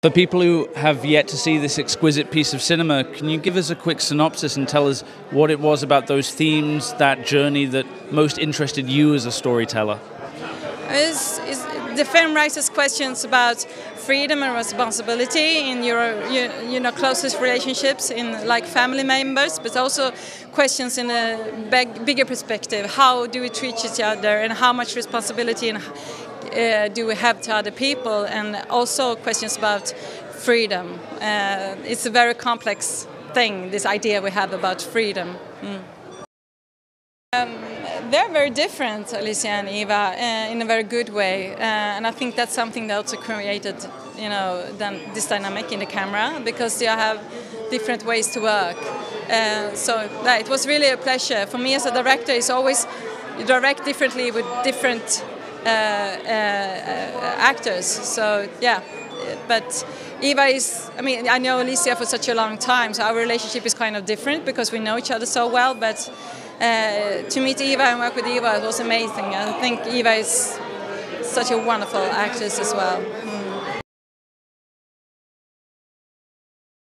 For people who have yet to see this exquisite piece of cinema, can you give us a quick synopsis and tell us what it was about those themes, that journey that most interested you as a storyteller? Is, is the film raises questions about freedom and responsibility in your you, you, know closest relationships in like family members, but also questions in a big, bigger perspective. How do we treat each other, and how much responsibility and uh, do we have to other people, and also questions about freedom. Uh, it's a very complex thing, this idea we have about freedom. Mm. Um, they're very different, Alicia and Eva, uh, in a very good way, uh, and I think that's something that also created, you know, this dynamic in the camera because they have different ways to work. Uh, so yeah, it was really a pleasure for me as a director. It's always you direct differently with different actors. So yeah, but Eva is, I mean, I know Alicia for such a long time, so our relationship is kind of different because we know each other so well. But uh, to meet Eva and work with Eva was amazing. I think Eva is such a wonderful actress as well.